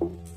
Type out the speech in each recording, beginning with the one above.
you.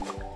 You